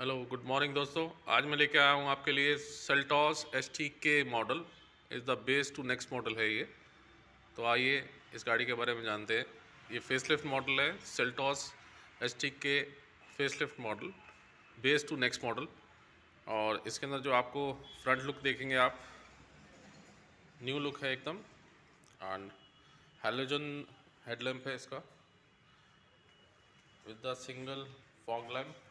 Hello good morning दोस्तों। आज मैं लेके आया हूँ आपके लिए Seltos S T K model is the base to next model है ये। तो आइए इस गाड़ी के बारे में जानते हैं। ये फेसलिफ्ट मॉडल है Seltos S T K facelift model base to next model और इसके अंदर जो आपको फ्रंट लुक देखेंगे आप न्यू लुक है एकदम। एंड हेलोजन हेडलैम्प है इसका। With the single fog lamp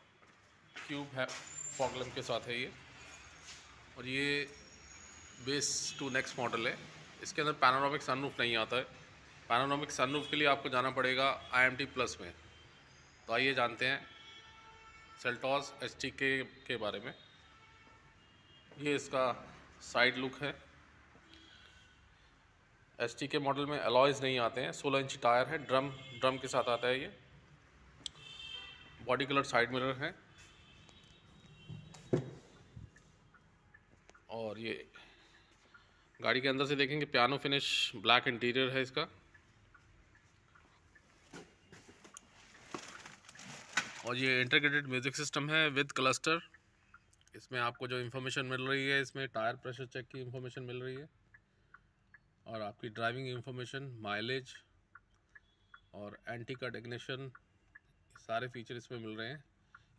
cube है फॉगलम के साथ है ये। और ये बेस टू नेक्स्ट मॉडल है। इसके अंदर पैनोरामिक सनरूफ नहीं आता है। पैनोरामिक सनरूफ के लिए आपको जाना पड़ेगा आईएमटी प्लस में। तो आइए जानते हैं सेल्टॉस एच टी के के बारे में। ये इसका साइड लुक है। एस टी के मॉडल में अलॉयज़ नहीं आते हैं। सोलह इंच टायर है। ड्रम ड्रम के साथ आता है ये। बॉडी कलर साइड मिरर है। और ये गाड़ी के अंदर से देखेंगे पियानो फिनिश ब्लैक इंटीरियर है इसका। और ये इंटीग्रेटेड म्यूज़िक सिस्टम है विद क्लस्टर इसमें आपको जो इन्फॉर्मेशन मिल रही है, इसमें टायर प्रेशर चेक की इन्फॉर्मेशन मिल रही है। और आपकी ड्राइविंग इन्फॉर्मेशन माइलेज और एंटी कट इग्निशन सारे फीचर इसमें मिल रहे हैं।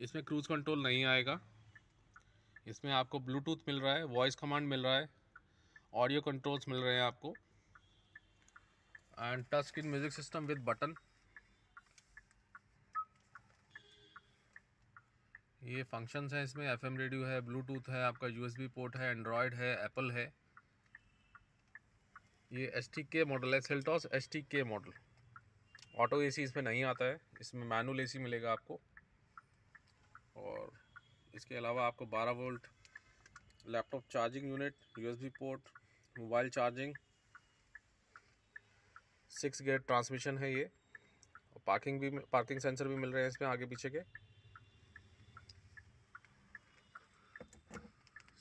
इसमें क्रूज़ कंट्रोल नहीं आएगा। इसमें आपको ब्लूटूथ मिल रहा है वॉइस कमांड मिल रहा है ऑडियो कंट्रोल्स मिल रहे हैं आपको। And touch screen music system with button ये फ़ंक्शंस हैं इसमें एफएम रेडियो है ब्लूटूथ है, आपका यूएसबी पोर्ट है एंड्रॉयड है एप्पल है। ये एस टी के मॉडल है Seltos S T K model auto AC इसमें नहीं आता है, इसमें मैनुअल एसी मिलेगा आपको। और इसके अलावा आपको 12 volt laptop charging unit USB port mobile charging six gate transmission है ये। और पार्किंग भी पार्किंग सेंसर भी मिल रहे हैं इसमें आगे पीछे के।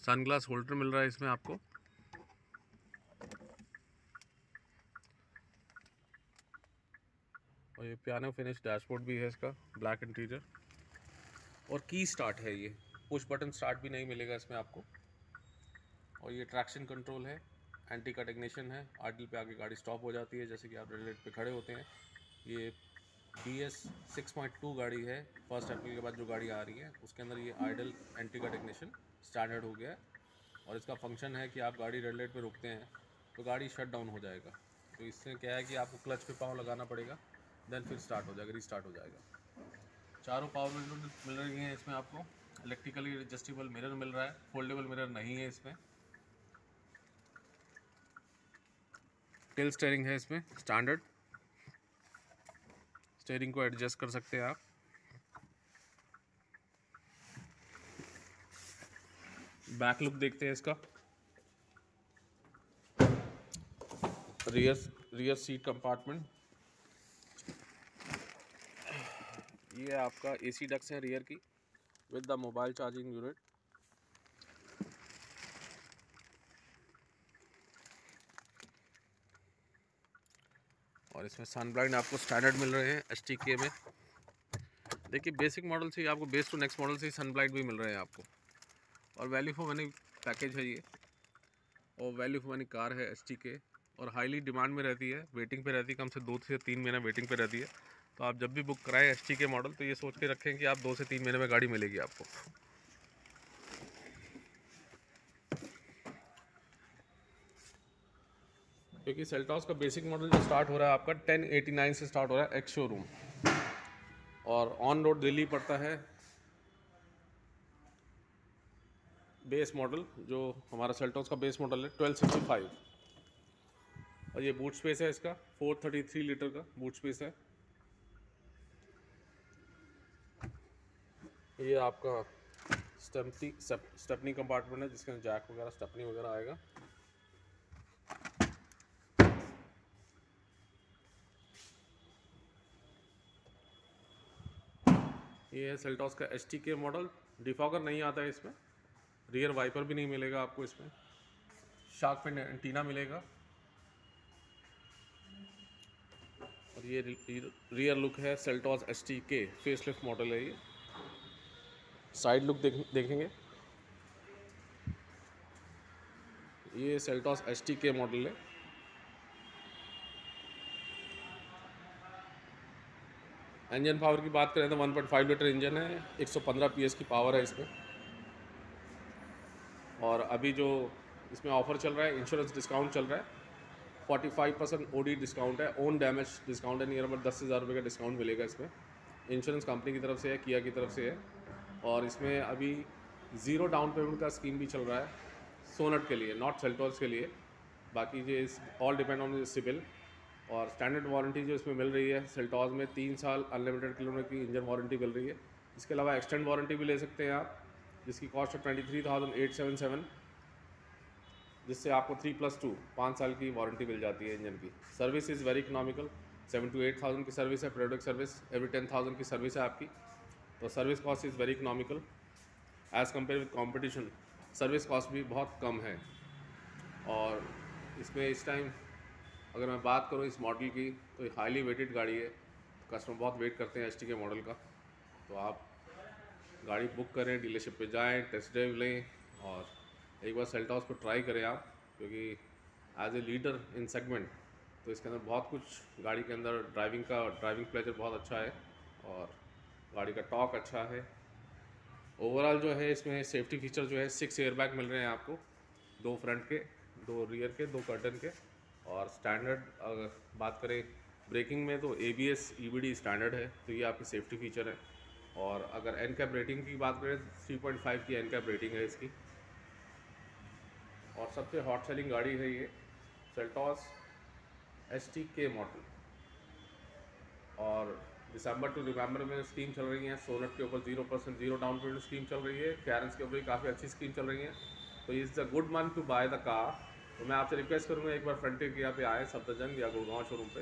सनग्लास होल्डर मिल रहा है इसमें आपको। और ये पियानो फिनिश डैशबोर्ड भी है इसका ब्लैक इंटीरियर और की स्टार्ट है ये। पुश बटन स्टार्ट भी नहीं मिलेगा इसमें आपको। और ये ट्रैक्शन कंट्रोल है एंटी कट इग्निशन है आइडल पे आगे गाड़ी स्टॉप हो जाती है, जैसे कि आप रेड लाइट पे खड़े होते हैं। ये B S six point two गाड़ी है फ़र्स्ट एप्रिल के बाद जो गाड़ी आ रही है, उसके अंदर ये idle anti cut ignition standard हो गया है। और इसका फ़ंक्शन है कि आप गाड़ी रेड लाइट पर रुकते हैं तो गाड़ी शट डाउन हो जाएगा। तो इससे क्या है कि आपको क्लच पे पाँव लगाना पड़ेगा देन फिर स्टार्ट हो जाएगा रीस्टार्ट हो जाएगा। चारों पावर विंडो मिल रही हैं इसमें आपको। इलेक्ट्रिकली एडजस्टेबल मिरर मिल रहा है। फोल्डेबल मिरर नहीं है इसमें। टिल स्टेयरिंग है इसमें स्टैंडर्ड स्टेयरिंग को एडजस्ट कर सकते हैं आप। बैक लुक देखते हैं इसका। रियर रियर सीट कंपार्टमेंट ये आपका एसी डक्स है रियर की with the mobile charging unit और इसमें सन ब्लाइंड आपको स्टैंडर्ड मिल रहे हैं एच के में। देखिए बेसिक मॉडल से आपको बेस टू नेक्स्ट मॉडल से सन ब्लाइंड भी मिल रहे हैं आपको। और वैल्यू फॉर मनी पैकेज है ये। और वैल्यू फॉर मनी कार है एच और हाईली डिमांड में रहती है वेटिंग पे रहती है, कम से दो से तीन महीना वेटिंग पे रहती है। तो आप जब भी बुक कराएँ एस के मॉडल तो ये सोच के रखें कि आप दो से तीन महीने में गाड़ी मिलेगी आपको। क्योंकि सेल्टॉस का बेसिक मॉडल जो स्टार्ट हो रहा है आपका 1089 से स्टार्ट हो रहा है एक्स शोरूम और ऑन रोड दिल्ली पड़ता है बेस मॉडल जो हमारा सेल्टॉस का बेस मॉडल है 1265 और ये बूट स्पेस है इसका 433 लीटर का बूट स्पेस है। ये आपका स्टेपनी स्टेपनी कंपार्टमेंट है, जिसके अंदर जैक वगैरह, स्टेपनी वगैरह आएगा। ये है सेल्टॉस का एच के मॉडल डिफॉगर नहीं आता है इसमें रियर वाइपर भी नहीं मिलेगा आपको इसमें। शार्क पे एंटीना मिलेगा। और ये रियर लुक है Seltos H K facelift model है ये। साइड लुक देख, देखेंगे। ये Seltos S T K model है। इंजन पावर की बात करें तो 1.5 लीटर इंजन है 115 पीएस की पावर है इसमें। और अभी जो इसमें ऑफ़र चल रहा है इंश्योरेंस डिस्काउंट चल रहा है 45 परसेंट ओडी डिस्काउंट है ओन डैमेज डिस्काउंट है नियर अबाउट दस हज़ार रुपये का डिस्काउंट मिलेगा इसमें। इंश्योरेंस कंपनी की तरफ़ से है किया की तरफ़ से है। और इसमें अभी ज़ीरो डाउन पेमेंट का स्कीम भी चल रहा है, सोनट के लिए नॉट सेल्टोर्स के लिए। बाकी is all depend on civil और स्टैंडर्ड वारंटी जो इसमें मिल रही है सेल्टॉस में तीन साल अनलिमिटेड किलोमीटर की इंजन वारंटी मिल रही है। इसके अलावा एक्सटेंड वारंटी भी ले सकते हैं आप, जिसकी कॉस्ट है twenty three thousand eight seven seven जिससे आपको थ्री प्लस टू पाँच साल की वारंटी मिल जाती है इंजन की। Service is very economical seven to eight thousand की सर्विस है product service every ten thousand की सर्विस है आपकी। तो service cost is very economical as compare with competition service cost भी बहुत कम है। और इसमें इस टाइम अगर मैं बात करूँ इस मॉडल की तो ये हाईली वेटेड गाड़ी है। तो कस्टमर बहुत वेट करते हैं एच के मॉडल का। तो आप गाड़ी बुक करें डीलरशिप पे जाएँ टेस्ट ड्राइव लें और एक बार सेल्टॉस को ट्राई करें आप, क्योंकि as a leader in segment तो इसके अंदर बहुत कुछ गाड़ी के अंदर ड्राइविंग का ड्राइविंग प्लेजर बहुत अच्छा है। और गाड़ी का टॉक अच्छा है। ओवरऑल जो है, इसमें सेफ्टी फीचर जो है सिक्स एयरबैग मिल रहे हैं आपको। दो फ्रंट के, दो रियर के, दो कर्टन के। और स्टैंडर्ड अगर बात करें ब्रेकिंग में तो A B S E B D standard है तो ये आपकी सेफ्टी फीचर है। और अगर एन कैप रेटिंग की बात करें थ्री पॉइंट फाइव की एन कैप रेटिंग है इसकी। और सबसे हॉट सेलिंग गाड़ी है ये Seltos S T K model और दिसंबर टू नवंबर में स्कीम चल रही है। सोनट के ऊपर zero percent zero down payment scheme चल रही है। कैरेंस के ऊपर भी काफ़ी अच्छी स्कीम चल रही है। तो is the good month to buy the car तो मैं आपसे रिक्वेस्ट करूँगा एक बार फ्रंटियर यहाँ पे आए, सफदरजंग या गुड़गांव शोरूम पे।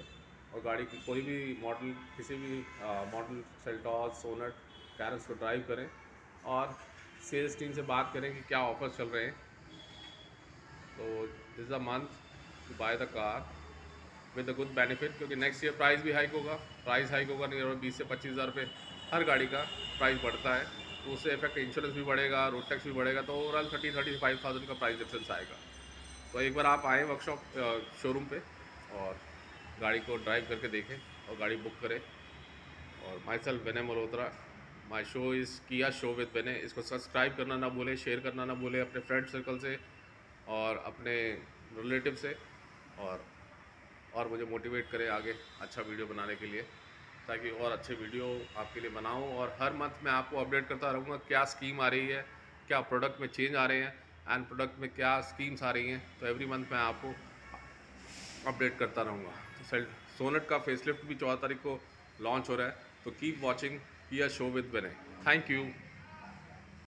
और गाड़ी की कोई भी मॉडल किसी भी मॉडल सेल्टॉस सोनट कैरस को ड्राइव करें। और सेल्स टीम से बात करें कि क्या ऑफ़र चल रहे हैं। तो is the month to buy the car with good benefit क्योंकि नेक्स्ट ईयर प्राइस भी हाइक होगा। प्राइस हाइक होगा, नहीं बीस से पच्चीस हज़ार रुपये हर गाड़ी का प्राइस बढ़ता है तो उससे इफ़ेक्ट इंश्योरेंस भी बढ़ेगा रोड टैक्स भी बढ़ेगा तो overall thirty thirty five thousand का प्राइस डिफरेंस आएगा। तो एक बार आप आए वर्कशॉप शोरूम पे और गाड़ी को ड्राइव करके देखें और गाड़ी बुक करें। और myself Vene Malhotra my show is Kia show with Vene इसको सब्सक्राइब करना ना भूलें शेयर करना ना भूलें अपने फ्रेंड सर्कल से और अपने रिलेटिव से। और और मुझे मोटिवेट करें आगे अच्छा वीडियो बनाने के लिए, ताकि और अच्छे वीडियो आपके लिए बनाऊँ। और हर मंथ मैं आपको अपडेट करता रहूँगा क्या स्कीम आ रही है, क्या प्रोडक्ट में चेंज आ रहे हैं एंड प्रोडक्ट में क्या स्कीम्स आ रही हैं। तो एवरी मंथ मैं आपको अपडेट करता रहूँगा। तो सोनेट का फेसलिफ्ट भी चौदह तारीख को लॉन्च हो रहा है तो keep watching Kia show with Vene thank you